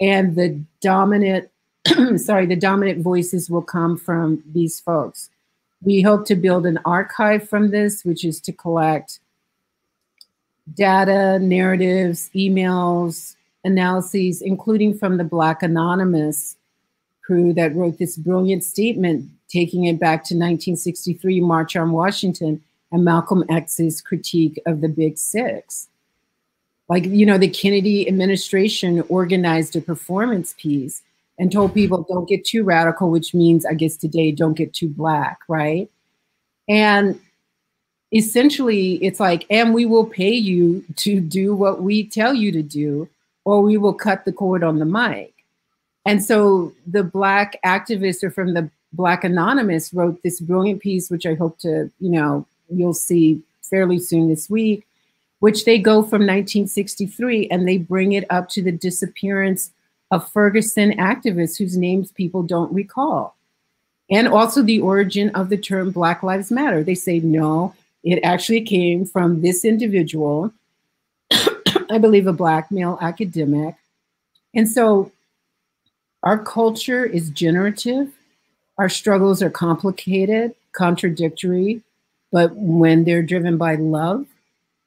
and the dominant, sorry, the dominant voices will come from these folks. We hope to build an archive from this, which is to collect data, narratives, emails, analyses, including from the Black Anonymous crew that wrote this brilliant statement, taking it back to 1963 March on Washington and Malcolm X's critique of the Big Six. Like, you know, the Kennedy administration organized a performance piece and told people don't get too radical, which means, I guess today, don't get too black, right? And essentially, it's like, and we will pay you to do what we tell you to do, or we will cut the cord on the mic. And so the Black activist or from the Black Anonymous wrote this brilliant piece, which I hope to, you know, you'll see fairly soon this week, which they go from 1963 and they bring it up to the disappearance Ferguson activists whose names people don't recall. And also the origin of the term Black Lives Matter. They say, no, it actually came from this individual, I believe a Black male academic. And so our culture is generative. Our struggles are complicated, contradictory, but when they're driven by love,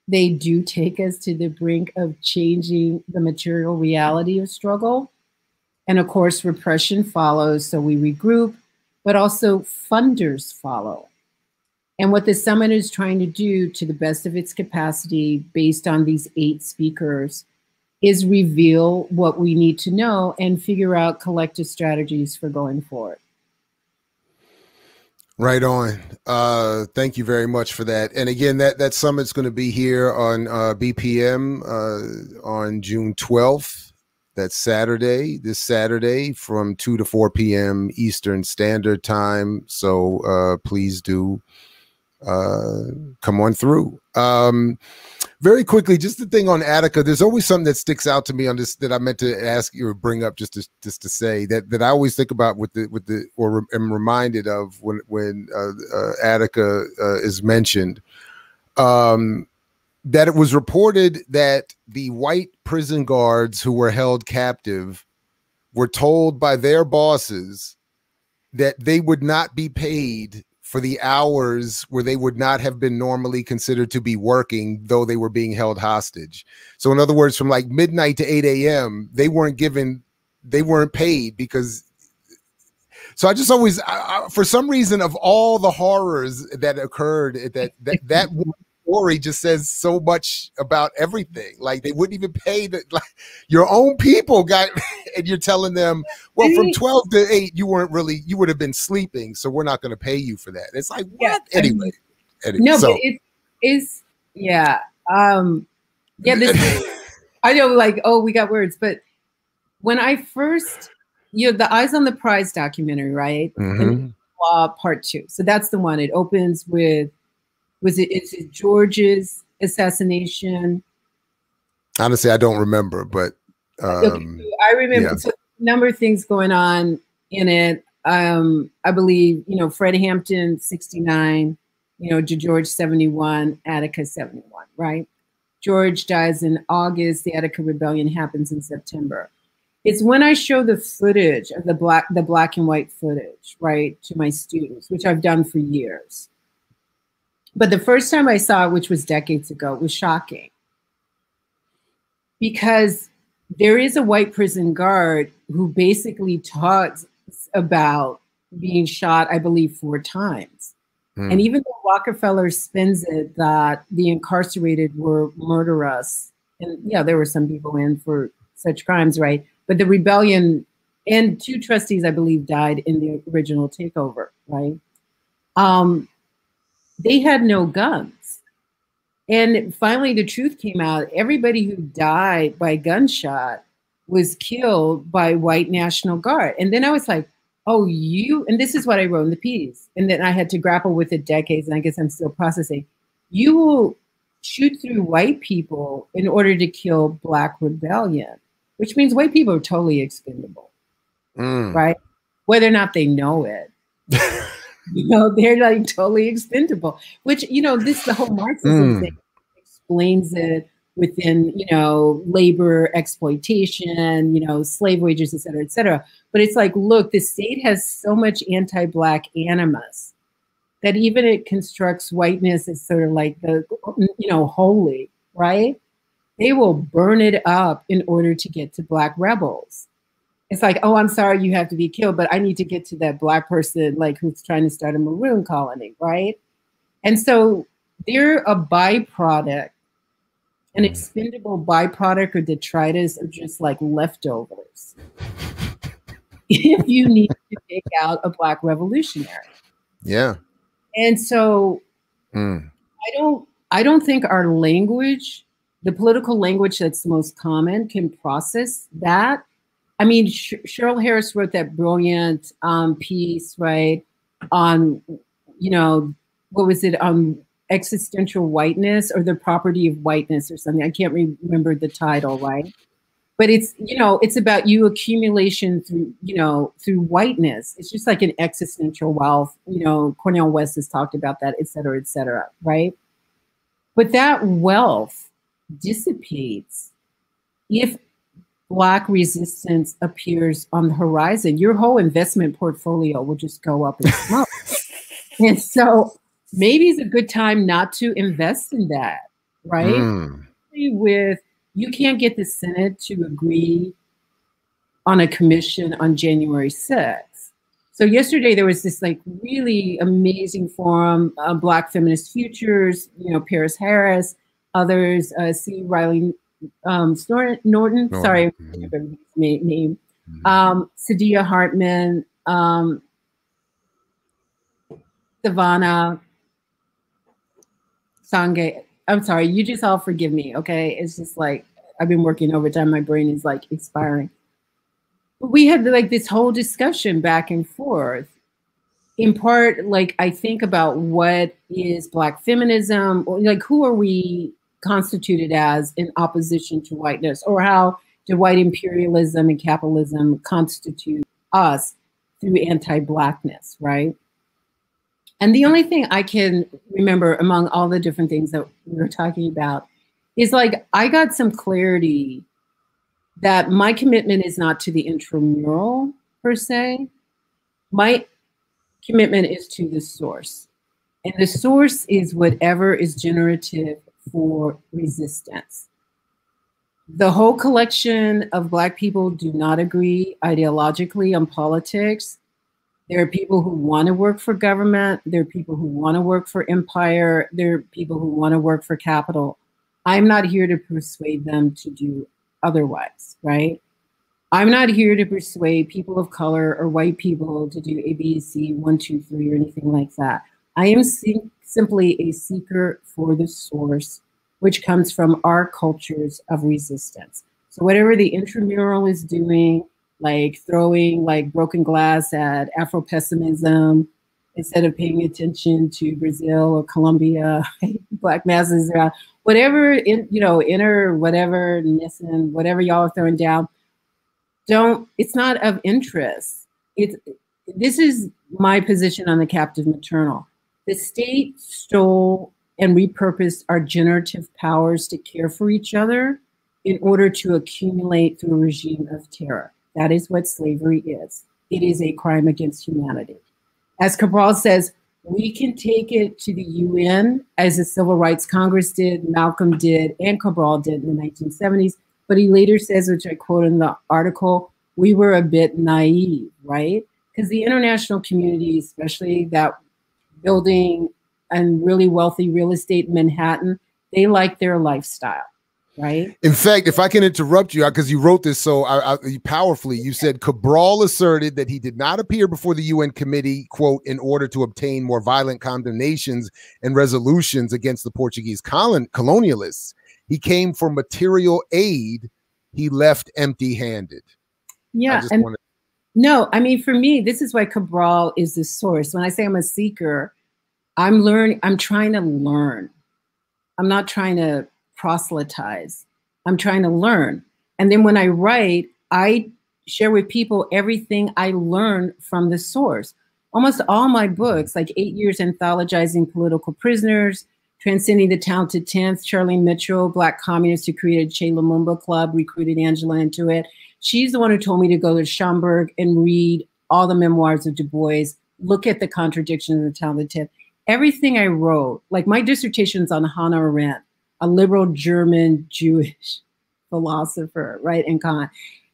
they do take us to the brink of changing the material reality of struggle. And of course, repression follows, so we regroup, but also funders follow. And what the summit is trying to do to the best of its capacity, based on these eight speakers, is reveal what we need to know and figure out collective strategies for going forward. Right on. Uh, thank you very much for that. And again, that that summit's going to be here on uh, BPM uh, on June 12th. That's Saturday, this Saturday from 2 to 4 p.m. Eastern Standard Time. So uh, please do uh, come on through. Um, very quickly, just the thing on Attica. There's always something that sticks out to me on this that I meant to ask you or bring up just to just to say that that I always think about with the with the or am reminded of when when uh, uh, Attica uh, is mentioned. Um, that it was reported that the white prison guards who were held captive were told by their bosses that they would not be paid for the hours where they would not have been normally considered to be working, though they were being held hostage. So, in other words, from like midnight to 8 a.m., they weren't given, they weren't paid because. So I just always, I, I, for some reason, of all the horrors that occurred, that that that story just says so much about everything. Like they wouldn't even pay the like your own people got, and you're telling them, well, from twelve to eight, you weren't really, you would have been sleeping, so we're not going to pay you for that. It's like what? Yeah. Anyway, anyway, no, so. but it is, yeah, um, yeah. This, I know, like, oh, we got words, but when I first, you know, the Eyes on the Prize documentary, right? Mm-hmm. Law Part Two. So that's the one. It opens with was it is it George's assassination? Honestly, I don't remember, but um, okay, I remember yeah. so a number of things going on in it. Um, I believe you know Fred Hampton, sixty nine. You know, George seventy one, Attica seventy one. Right. George dies in August. The Attica Rebellion happens in September. It's when I show the footage of the black, the black and white footage, right, to my students, which I've done for years but the first time I saw it, which was decades ago, was shocking because there is a white prison guard who basically talks about being shot, I believe, four times. Mm. And even though Rockefeller spins it that the incarcerated were murderous, and yeah, there were some people in for such crimes, right? But the rebellion and two trustees, I believe, died in the original takeover, right? Um, they had no guns. And finally, the truth came out. Everybody who died by gunshot was killed by white National Guard. And then I was like, oh, you, and this is what I wrote in the piece. And then I had to grapple with it decades, and I guess I'm still processing. You will shoot through white people in order to kill Black rebellion, which means white people are totally expendable, mm. right? Whether or not they know it. You know, they're like totally expendable, which, you know, this the whole Marxism mm. thing explains it within, you know, labor exploitation, you know, slave wages, et cetera, et cetera. But it's like, look, the state has so much anti-black animus that even it constructs whiteness as sort of like the, you know, holy, right? They will burn it up in order to get to black rebels. It's like, oh, I'm sorry you have to be killed, but I need to get to that black person like who's trying to start a maroon colony, right? And so they're a byproduct, an mm. expendable byproduct or detritus of just like leftovers. if you need to take out a black revolutionary. Yeah. And so mm. I don't I don't think our language, the political language that's most common, can process that. I mean, Sh- Cheryl Harris wrote that brilliant um, piece, right, on, you know, what was it, on existential whiteness or the property of whiteness or something. I can't re- remember the title, right? but it's you know it's about you accumulation through you know through whiteness it's just like an existential wealth you know cornel west has talked about that et cetera et cetera right but that wealth dissipates if black resistance appears on the horizon your whole investment portfolio will just go up in smoke and so maybe it's a good time not to invest in that right mm. with you can't get the Senate to agree on a commission on January 6th. So yesterday there was this like really amazing forum, uh, Black Feminist Futures, you know, Paris Harris, others, uh, C. Riley um, Norton, Norton, sorry, mm-hmm. name, mm-hmm. um, Saidiya Hartman, um, Savannah, Shange, I'm sorry, you just all forgive me, okay? It's just like I've been working overtime. My brain is like expiring. But we had like this whole discussion back and forth. In part, like I think about what is Black feminism, or like who are we constituted as in opposition to whiteness, or how did white imperialism and capitalism constitute us through anti-blackness, right? And the only thing I can remember among all the different things that we were talking about is like I got some clarity that my commitment is not to the intramural per se. My commitment is to the source. And the source is whatever is generative for resistance. The whole collection of Black people do not agree ideologically on politics. There are people who want to work for government. There are people who want to work for empire. There are people who want to work for capital. I'm not here to persuade them to do otherwise, right? I'm not here to persuade people of color or white people to do A, B, C, one, two, three, or anything like that. I am simply a seeker for the source, which comes from our cultures of resistance. So whatever the intramural is doing, like throwing like broken glass at Afro pessimism, instead of paying attention to Brazil or Colombia, black masses around, whatever in you know inner whatever Nissan, whatever y'all are throwing down, don't. It's not of interest. It's this is my position on the captive maternal. The state stole and repurposed our generative powers to care for each other in order to accumulate through a regime of terror. That is what slavery is. It is a crime against humanity. As Cabral says, we can take it to the UN as the Civil Rights Congress did, Malcolm did, and Cabral did in the 1970s. But he later says, which I quote in the article, we were a bit naive, right? Because the international community, especially that building and really wealthy real estate in Manhattan, they like their lifestyle right? In fact, if I can interrupt you, because you wrote this so I, I, powerfully, you said Cabral asserted that he did not appear before the UN committee, quote, in order to obtain more violent condemnations and resolutions against the Portuguese colon colonialists. He came for material aid. He left empty handed. Yeah. I and wanted- no, I mean, for me, this is why Cabral is the source. When I say I'm a seeker, I'm learning, I'm trying to learn. I'm not trying to proselytize. I'm trying to learn. And then when I write, I share with people everything I learn from the source. Almost all my books, like eight years anthologizing political prisoners, Transcending the Talented Tenth, Charlene Mitchell, Black communist who created Che Lumumba Club, recruited Angela into it. She's the one who told me to go to Schomburg and read all the memoirs of Du Bois, look at the contradictions of the Talented Tenth. everything I wrote, like my dissertation's on Hannah Arendt, a liberal German Jewish philosopher, right? And Kant.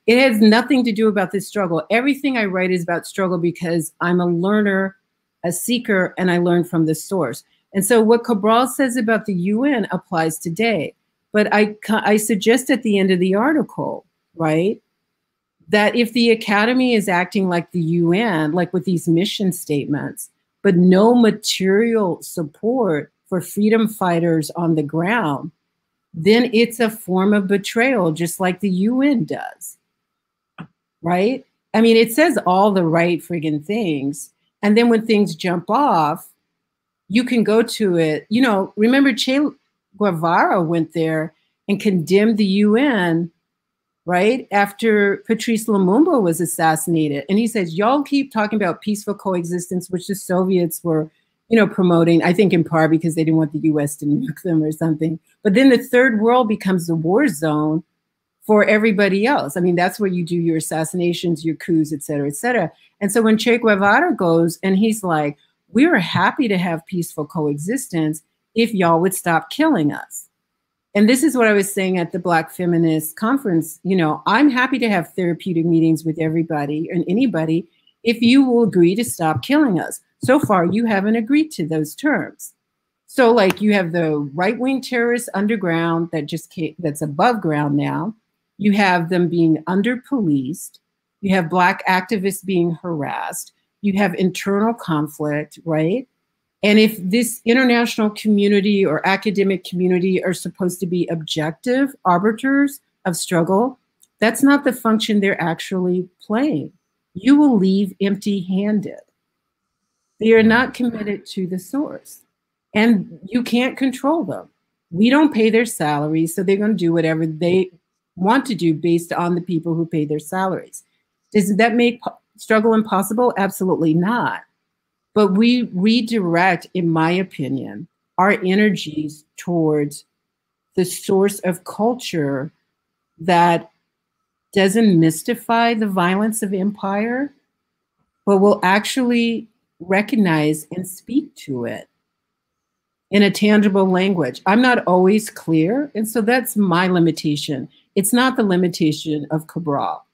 It has nothing to do about this struggle. Everything I write is about struggle because I'm a learner, a seeker, and I learn from the source. And so what Cabral says about the UN applies today. But I, I suggest at the end of the article, right, that if the academy is acting like the UN, like with these mission statements, but no material support for freedom fighters on the ground, then it's a form of betrayal, just like the UN does. Right? I mean, it says all the right friggin' things. And then when things jump off, you can go to it. You know, remember Che Guevara went there and condemned the UN right after Patrice Lumumba was assassinated. And he says, y'all keep talking about peaceful coexistence, which the Soviets were, you know, promoting, I think in part because they didn't want the US to nuke them or something. But then the third world becomes the war zone for everybody else. I mean, that's where you do your assassinations, your coups, et cetera, et cetera. And so when Che Guevara goes and he's like, we are happy to have peaceful coexistence if y'all would stop killing us and this is what I was saying at the Black Feminist Conference. You know, I'm happy to have therapeutic meetings with everybody and anybody if you will agree to stop killing us. So far, you haven't agreed to those terms. So, like, you have the right wing terrorists underground that just came, that's above ground now. You have them being under policed. You have Black activists being harassed. You have internal conflict, right? And if this international community or academic community are supposed to be objective arbiters of struggle, that's not the function they're actually playing. You will leave empty handed. They are not committed to the source, and you can't control them. We don't pay their salaries, so they're going to do whatever they want to do based on the people who pay their salaries. Does that make struggle impossible? Absolutely not. But we redirect, in my opinion, our energies towards the source of culture that doesn't mystify the violence of empire, but will actually recognize and speak to it in a tangible language. I'm not always clear, and so that's my limitation. It's not the limitation of Cabral.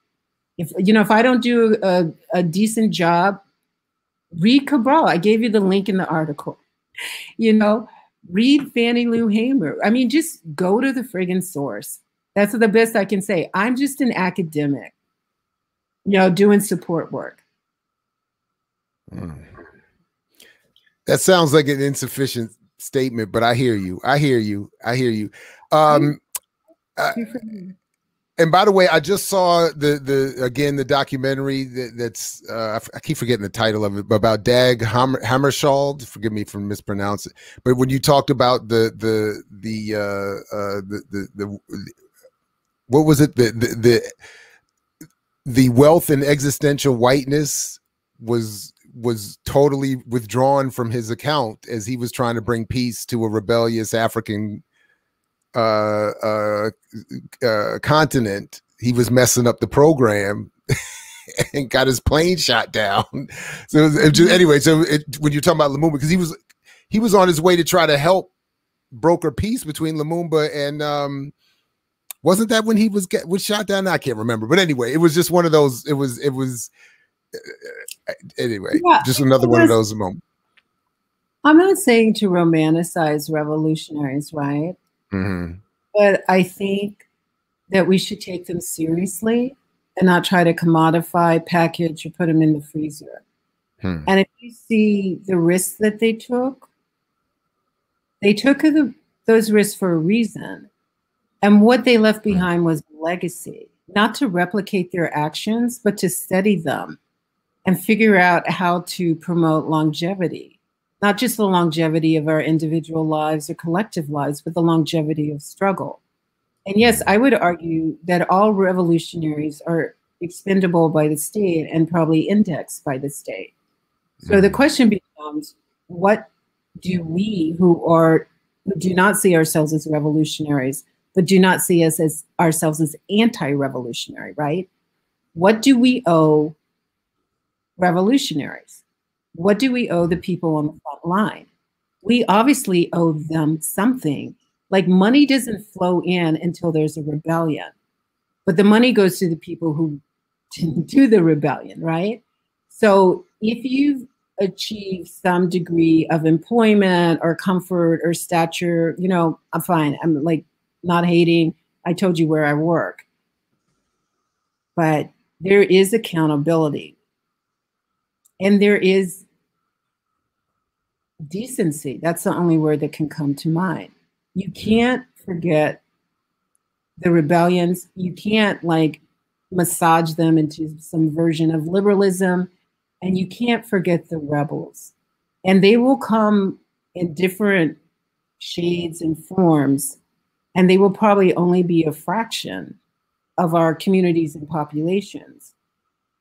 If you know, if I don't do a, a decent job read Cabral. I gave you the link in the article. You know, read Fannie Lou Hamer. I mean, just go to the friggin' source. That's the best I can say. I'm just an academic, you know, doing support work. Mm. That sounds like an insufficient statement, but I hear you. I hear you. I hear you. Um, uh, and by the way, I just saw the the again the documentary that, that's uh, I keep forgetting the title of it, but about Dag Hammer. Forgive me for mispronouncing. But when you talked about the the the uh, uh, the, the, the what was it the, the the the wealth and existential whiteness was was totally withdrawn from his account as he was trying to bring peace to a rebellious African uh, uh, uh, continent, he was messing up the program and got his plane shot down. So it was, it just, anyway, so it, when you're talking about Lumumba, because he was he was on his way to try to help broker peace between Lumumba and um, wasn't that when he was get was shot down? I can't remember, but anyway, it was just one of those. It was it was uh, anyway, yeah, just another was, one of those moments. I'm not saying to romanticize revolutionaries, right? Mm-hmm. But I think that we should take them seriously and not try to commodify, package, or put them in the freezer. Hmm. And if you see the risks that they took, they took the, those risks for a reason. And what they left hmm. behind was legacy, not to replicate their actions, but to study them and figure out how to promote longevity not just the longevity of our individual lives or collective lives, but the longevity of struggle. And yes, I would argue that all revolutionaries are expendable by the state and probably indexed by the state. So the mm-hmm. question becomes what do we who are who do not see ourselves as revolutionaries, but do not see us as ourselves as anti-revolutionary, right? What do we owe revolutionaries? What do we owe the people on the front line? we obviously owe them something. Like money doesn't flow in until there's a rebellion, but the money goes to the people who do the rebellion, right? So if you've achieved some degree of employment or comfort or stature, you know, I'm fine. I'm like not hating. I told you where I work. But there is accountability and there is decency. That's the only word that can come to mind. You can't forget the rebellions. You can't like massage them into some version of liberalism. And you can't forget the rebels. And they will come in different shades and forms. And they will probably only be a fraction of our communities and populations.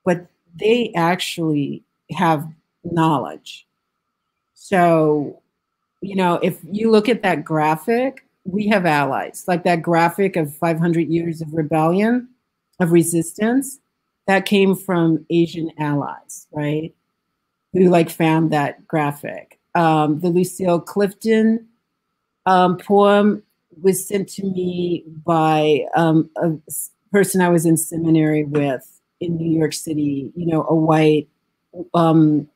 But they actually have knowledge so, you know, if you look at that graphic, we have allies, like that graphic of 500 years of rebellion, of resistance, that came from Asian allies, right? Who like found that graphic. Um, the Lucille Clifton um, poem was sent to me by um, a person I was in seminary with in New York City, you know, a white um,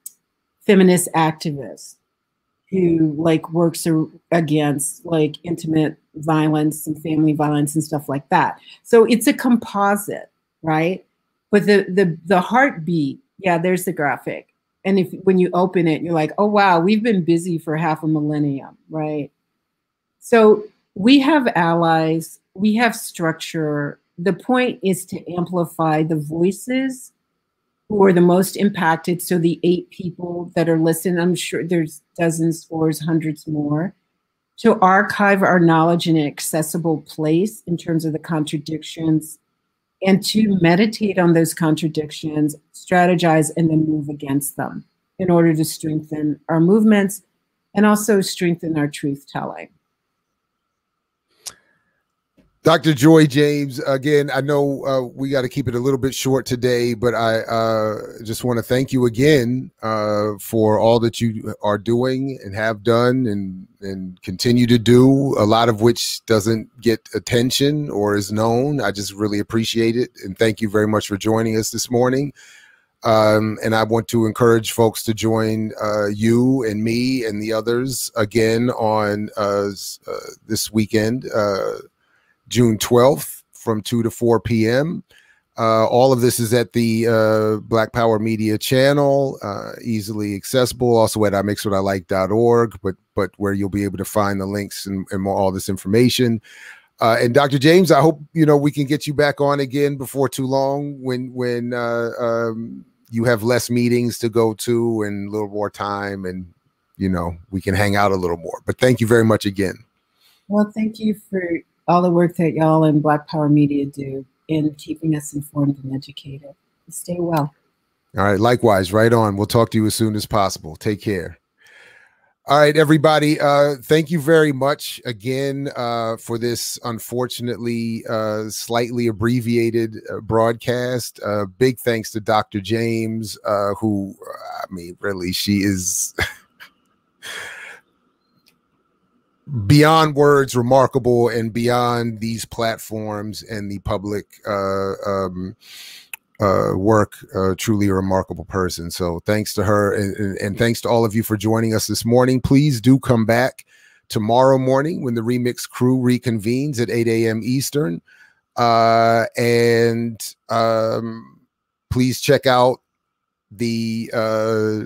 feminist activist who like works against like intimate violence and family violence and stuff like that. So it's a composite, right? But the the the heartbeat, yeah, there's the graphic. And if when you open it, you're like, oh wow, we've been busy for half a millennium, right? So we have allies, we have structure. The point is to amplify the voices who are the most impacted. So the eight people that are listed, I'm sure there's dozens, scores, hundreds more. To archive our knowledge in an accessible place in terms of the contradictions and to meditate on those contradictions, strategize, and then move against them in order to strengthen our movements and also strengthen our truth telling. Dr. Joy James, again, I know uh, we got to keep it a little bit short today, but I uh, just want to thank you again uh, for all that you are doing and have done and, and continue to do, a lot of which doesn't get attention or is known. I just really appreciate it. And thank you very much for joining us this morning. Um, and I want to encourage folks to join uh, you and me and the others again on uh, uh, this weekend June 12th from 2 to 4 p.m. Uh, all of this is at the uh, Black Power Media channel, uh, easily accessible. Also at imixwhatilike.org, but but where you'll be able to find the links and, and more, all this information. Uh, and Dr. James, I hope you know we can get you back on again before too long when when uh, um, you have less meetings to go to and a little more time, and you know we can hang out a little more. But thank you very much again. Well, thank you for all the work that y'all and Black Power Media do in keeping us informed and educated. Stay well. All right. Likewise. Right on. We'll talk to you as soon as possible. Take care. All right, everybody. Uh, thank you very much again uh, for this unfortunately uh, slightly abbreviated uh, broadcast. Uh, big thanks to Dr. James, uh, who, I mean, really, she is. beyond words remarkable and beyond these platforms and the public uh, um, uh, work uh, truly a remarkable person. So thanks to her and, and, and, thanks to all of you for joining us this morning. Please do come back tomorrow morning when the remix crew reconvenes at 8 a.m eastern. Uh, and um, please check out the uh,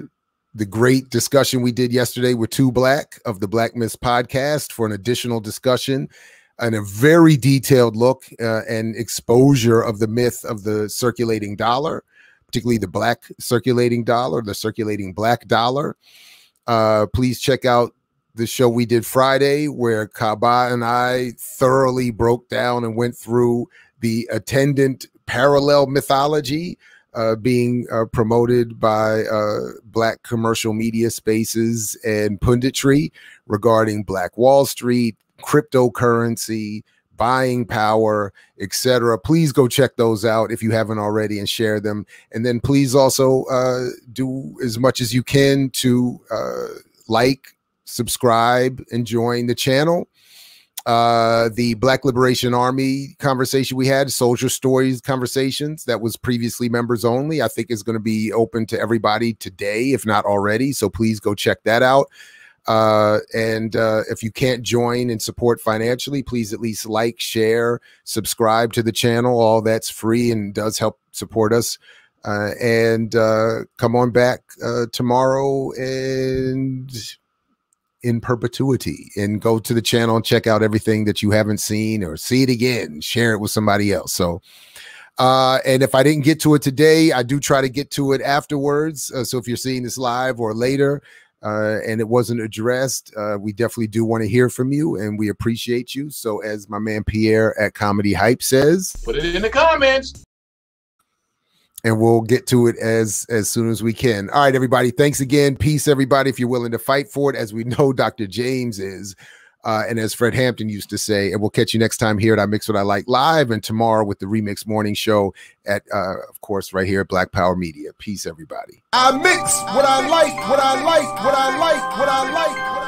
the great discussion we did yesterday with Two Black of the Black Myths podcast for an additional discussion and a very detailed look uh, and exposure of the myth of the circulating dollar, particularly the black circulating dollar, the circulating black dollar. Uh, please check out the show we did Friday, where Kaba and I thoroughly broke down and went through the attendant parallel mythology uh, being uh, promoted by uh, black commercial media spaces and punditry regarding Black Wall Street, cryptocurrency, buying power, etc. Please go check those out if you haven't already and share them. And then please also uh, do as much as you can to uh, like, subscribe and join the channel. Uh, the Black Liberation Army conversation we had, Soldier Stories conversations, that was previously members only. I think is going to be open to everybody today, if not already. So please go check that out. Uh, and uh, if you can't join and support financially, please at least like, share, subscribe to the channel. All that's free and does help support us. Uh, and uh, come on back uh, tomorrow and in perpetuity and go to the channel and check out everything that you haven't seen or see it again share it with somebody else so uh, and if I didn't get to it today, I do try to get to it afterwards. Uh, so if you're seeing this live or later uh, and it wasn't addressed, uh, we definitely do want to hear from you and we appreciate you. So, as my man Pierre at Comedy Hype says, put it in the comments and we'll get to it as as soon as we can. All right, everybody. Thanks again. Peace, everybody. If you're willing to fight for it, as we know, Dr. James is. Uh, and as Fred Hampton used to say, and we'll catch you next time here at I Mix What I Like Live and tomorrow with the Remix Morning Show at, uh, of course, right here at Black Power Media. Peace, everybody. I mix what I like, what I like, what I like, what I like. What I like. what I like, what I like, what I like.